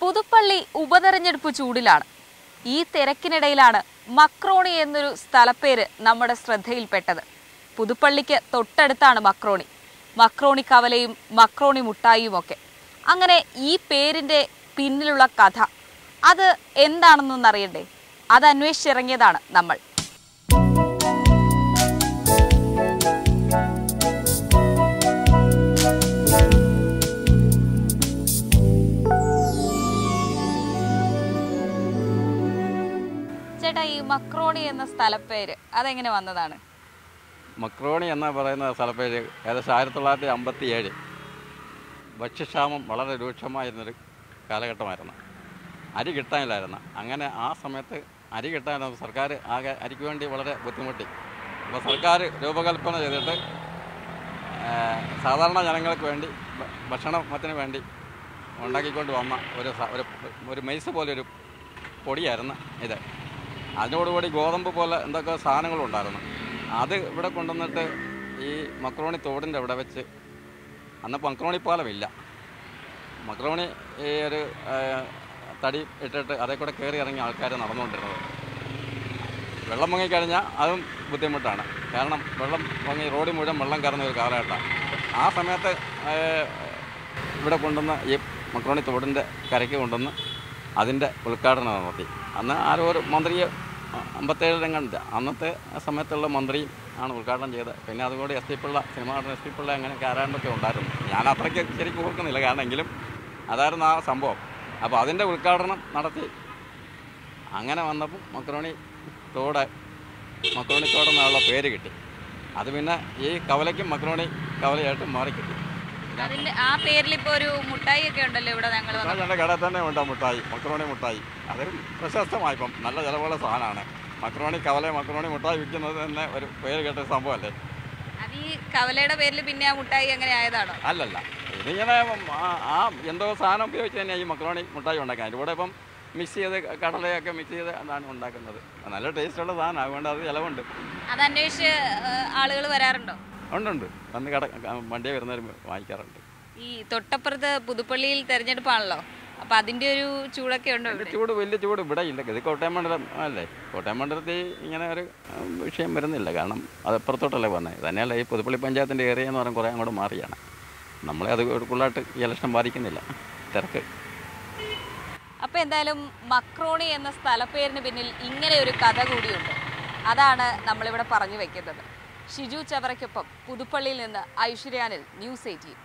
പുതുപ്പള്ളി ഉപതെരഞ്ഞെടുപ്പ് ചൂടിലാണ്. ഈ തിരക്കിനിടയിലാണ് മക്രോണി എന്നൊരു സ്ഥലപ്പേര് നമ്മുടെ ശ്രദ്ധയിൽപ്പെട്ടത്. പുതുപ്പള്ളിക്ക് തൊട്ടടുത്താണ് മക്രോണി. മക്രോണി കവലയും മക്രോണി മുട്ടായിയും ഒക്കെ. അങ്ങനെ ഈ പേരിന്റെ പിന്നിലുള്ള കഥ അത് എന്താണെന്നൊന്നറിയണ്ടേ? അത് അന്വേഷിച്ചിറങ്ങിയതാണ് നമ്മൾ. ചേട്ടാ ഈ മക്രോണി എന്ന സ്ഥലപ്പേര് അതെങ്ങനെ വന്നതാണ്? മക്രോണി എന്ന പറയുന്ന സ്ഥലപ്പേര് ഏകദേശം ആയിരത്തി തൊള്ളായിരത്തി അമ്പത്തി ഏഴ് ഭക്ഷ്യക്ഷാമം വളരെ രൂക്ഷമായിരുന്നൊരു കാലഘട്ടമായിരുന്നു. അരി കിട്ടാനില്ലായിരുന്നു. അങ്ങനെ ആ സമയത്ത് അരി കിട്ടാനും സർക്കാർ ആകെ അരിക്ക് വേണ്ടി വളരെ ബുദ്ധിമുട്ടി. അപ്പോൾ സർക്കാർ രൂപകൽപ്പന ചെയ്തിട്ട് സാധാരണ ജനങ്ങൾക്ക് വേണ്ടി ഭക്ഷണത്തിന് വേണ്ടി ഉണ്ടാക്കിക്കൊണ്ട് വന്ന ഒരു ഒരു മെയ്സ് പോലെ ഒരു പൊടിയായിരുന്നു ഇത്. അതിനോടുകൂടി ഗോതമ്പ് പോലെ എന്തൊക്കെ സാധനങ്ങളുണ്ടായിരുന്നു. അത് ഇവിടെ കൊണ്ടുവന്നിട്ട് ഈ മക്രോണി തോടിന്റെ അവിടെ വെച്ച് അന്ന് മക്രോണി പാലമില്ല. മക്രോണി ഈ ഒരു തടി ഇട്ടിട്ട് അതേ കൂടെ കയറി ഇറങ്ങിയ ആൾക്കാർ നടന്നുകൊണ്ടിരുന്നത്. വെള്ളം പൊങ്ങിക്കഴിഞ്ഞാൽ അതും ബുദ്ധിമുട്ടാണ്. കാരണം വെള്ളം മുങ്ങി റോഡ് മുഴുവൻ വെള്ളം കയറുന്ന ഒരു കാലഘട്ടമാണ്. ആ സമയത്ത് ഇവിടെ കൊണ്ടുവന്ന് ഈ മക്രോണി തോടിന്റെ കരയ്ക്ക് കൊണ്ടുവന്ന് അതിന്റെ ഉദ്ഘാടനം നടത്തി അന്ന് ആരോ ഒരു മന്ത്രിയെ അമ്പത്തേഴ് രംഗണ്ട് അന്നത്തെ സമയത്തുള്ള മന്ത്രിയും ആണ് ഉദ്ഘാടനം ചെയ്തത്. പിന്നെ അതുകൂടി എസ് പി പിള്ള സിനിമ നടൻ എസ് പി പിള്ള അങ്ങനെയൊക്കെ ആരാണ്ടൊക്കെ ഉണ്ടായിരുന്നു. ഞാൻ അത്രയ്ക്ക് ശരിക്കും ഓർക്കുന്നില്ല. കാരണം എങ്കിലും അതായിരുന്നു ആ സംഭവം. അപ്പോൾ അതിന്റെ ഉദ്ഘാടനം നടത്തി. അങ്ങനെ വന്നപ്പോൾ മക്രോണി തോട് മക്രോണി തോടെന്നുള്ള പേര് കിട്ടി. അത് പിന്നെ ഈ കവലയ്ക്കും മക്രോണി കവലയായിട്ട് മാറി അതിൽ ആ പേരിൽ ഇപ്പൊ ഒരു മുട്ടായി ഒക്കെ ഉണ്ടല്ലോ ഇവിടെ ഞങ്ങൾ എന്റെ കടയിൽ തന്നെ ഉണ്ട് മുട്ടായി മക്രോണി മുട്ടായി. അതൊരു പ്രശസ്തമായി ഇപ്പം നല്ല ചിലവുള്ള സാധനമാണ്. മക്രോണി കവല മക്രോണി മുട്ടായി വിൽക്കുന്നത് തന്നെ ഒരു പേര് കേട്ട സംഭവമല്ലേ? അത് ഈ കവലയുടെ പേരിൽ പിന്നെ ആ മുട്ടായി അങ്ങനെ ആയതാണോ? അല്ലല്ല. ഇതിങ്ങനെ ആ- എന്തോ സാധനം ഉപയോഗിച്ച് തന്നെ ഈ മക്രോണി മുട്ടായി ഉണ്ടാക്കാൻ. ഇവിടെ ഇപ്പം മിക്സ് ചെയ്ത് കടലയൊക്കെ മിക്സ് ചെയ്ത് അതാണ് ഉണ്ടാക്കുന്നത്. നല്ല ടേസ്റ്റുള്ള സാധനം. അതുകൊണ്ട് അത് ചിലവുണ്ട്. അത് അന്വേഷിച്ച് ആളുകൾ വരാറുണ്ടോ? ഉണ്ടുണ്ട് വന്ന് കട വണ്ടിയെ വരുന്നവർ വാങ്ങിക്കാറുണ്ട്. ഈ തൊട്ടപ്പുറത്ത് പുതുപ്പള്ളിയിൽ തെരഞ്ഞെടുപ്പാണല്ലോ. അപ്പൊ അതിന്റെ ഒരു ചൂടൊക്കെ ഉണ്ടോ ചൂട് വലിയ ചൂട് ഇവിടെ ഇല്ല. ഇത് കോട്ടയം മണ്ഡലം അല്ലേ? കോട്ടയം മണ്ഡലത്തിൽ ഇങ്ങനെ ഒരു വിഷയം വരുന്നില്ല. കാരണം അത് അപ്പുറത്തോട്ടല്ലേ വന്നത് തന്നെയല്ല ഈ പുതുപ്പള്ളി പഞ്ചായത്തിന്റെ ഏരിയ എന്ന് പറയുമ്പോൾ കുറേ അങ്ങോട്ട് മാറിയാണ്. നമ്മളെ അത് കൂടുതലായിട്ട് ഈ ഇലക്ഷൻ ബാധിക്കുന്നില്ല. തിരക്ക്. അപ്പൊ എന്തായാലും മക്രോണി എന്ന സ്ഥലപ്പേരിന് പിന്നിൽ ഇങ്ങനെ ഒരു കഥ കൂടിയുണ്ട്. അതാണ് നമ്മളിവിടെ പറഞ്ഞു വെക്കുന്നത്. ഷിജു ചവറയ്ക്കൊപ്പം പുതുപ്പള്ളിയിൽ നിന്ന് ഐശ്വര്യാനിൽ ന്യൂസ് എയ്റ്റീൻ.